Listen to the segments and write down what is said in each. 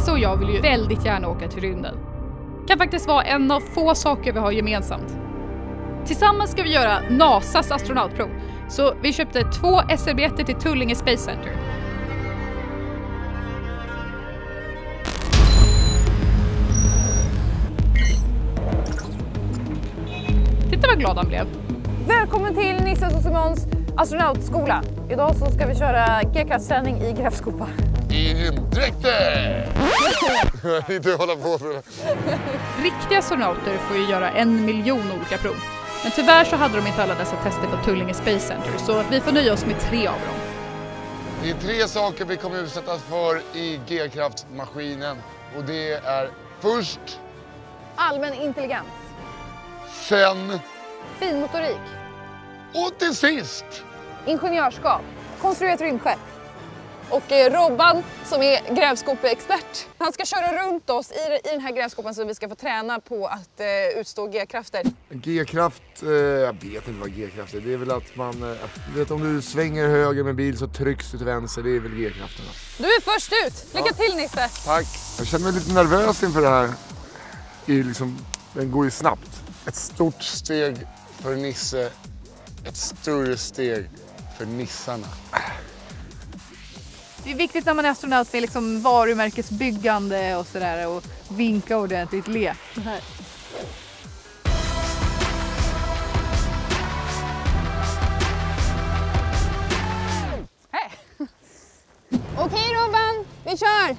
Nisse och jag vill ju väldigt gärna åka till rymden. Kan faktiskt vara en av få saker vi har gemensamt. Tillsammans ska vi göra NASAs astronautprov, så vi köpte två SL-biljetter till Tullinge Space Center. Titta vad glad han blev. Välkommen till Nisses och Simons astronautskola. Idag så ska vi köra G-kraftsträning i grävskopa. I rymddräkter! Inte hålla på med det. Riktiga astronauter får ju göra en miljon olika prov. Men tyvärr så hade de inte alla dessa tester på Tullinge Space Center, så vi får nöja oss med tre av dem. Det är tre saker vi kommer utsättas för i G-kraftmaskinen. Och det är först, Allmän intelligens, sen finmotorik, och till sist. ingenjörskap, konstruera ett rymdskepp. Och eh, Robban som är grävskopeexpert, han ska köra runt oss i, i den här grävskopan så vi ska få träna på att eh, utstå G-krafter. G-kraft, eh, jag vet inte vad G-kraft är. Det är väl att man, eh, vet om du svänger höger med bil så trycks du till vänster. Det är väl G-krafterna. Du är först ut! Lycka till Nisse! Tack. Jag känner mig lite nervös inför det här. Det är liksom, den går ju snabbt. Ett stort steg för Nisse, ett större steg för nissarna. Det är viktigt när man är astronaut med liksom varumärkesbyggande och sådär och vinka ordentligt, le. Här. Hej! Okej Robban, vi kör!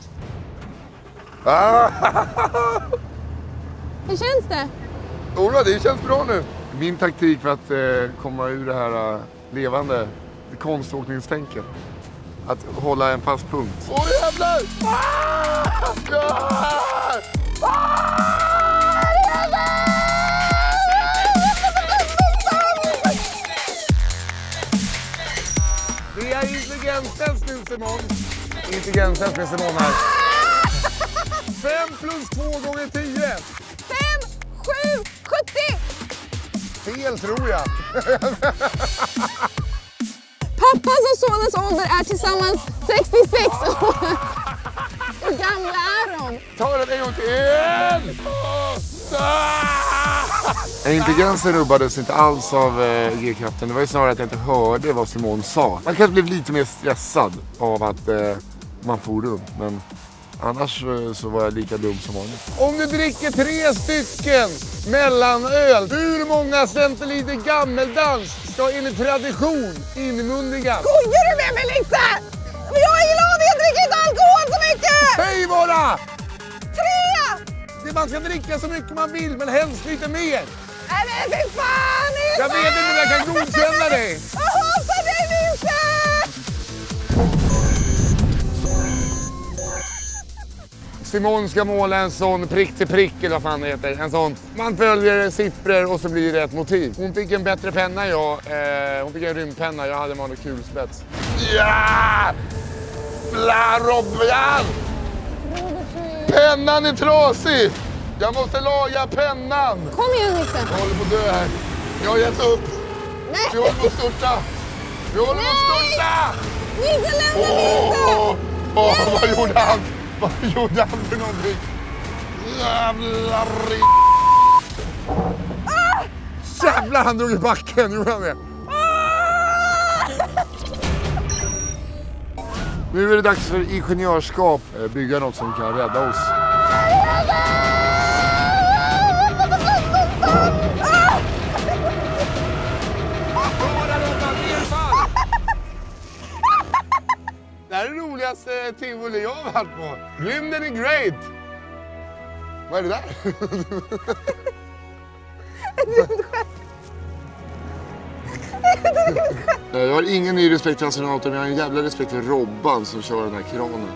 Hur känns det? Ola, det känns bra nu. Min taktik för att eh, komma ur det här eh, levande konståkningstänket. Att hålla en fast punkt. Åh jävlar! Ah! Ja! Det är intelligenstest nu Simon. Intelligenstest med Simon här. 5 plus 2 gånger 10. 5, 7, 70! Fel tror jag. Sonens ålder är tillsammans 66 år. Hur gamla är de? Ta den en gång till. En! Intelligensen rubbades inte alls av eh, G-kraften. Det var ju snarare att jag inte hörde vad Simon sa. Man kanske blev lite mer stressad av att eh, man for runt. Men annars eh, så var jag lika dum som vanligt. Om du dricker tre stycken mellanöl, hur många centiliter gammeldans ska enligt tradition inmundigas? Skojar du med mig Lisse? Jag har ingen aning, jag dricker inte alkohol så mycket! Säg bara! Tre! Det man ska dricka så mycket man vill, men helst lite mer. Nej men fy fan! Jag vet inte om jag kan godkänna dig Simon ska måla en sån prick till prick eller vad fan det heter. En sån. Man följer siffror och så blir det ett motiv. Hon fick en bättre penna jag. Eh, hon fick en rymdpenna, jag hade en vanlig kulspets. Ja! Bla Robban! Pennan är trasig! Jag måste laga pennan! Kom igen Nisse! Jag håller på att dö här. Jag har gett upp. Vi håller på att störta. Vi håller på att störta! Nisse lämna Nisse! Åh, åh, vad gjorde han? Vad gjorde han för någonting? Jävlar i... Jävlar, han drog i backen. Gjorde han det? Nu är det dags för ingenjörskap. Eh, Bygga något som kan rädda oss. Det här är det roligaste tivoli jag har varit på. Rymden är great! Vad är det där? Jag har ingen ny respekt för astronauter, men jag har en jävla respekt för Robban som kör den här kranen.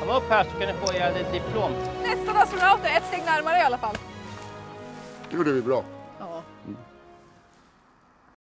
Kom upp här så kan ni få er diplom. Nästan astronaut är ett steg närmare i alla fall. Det gjorde vi bra.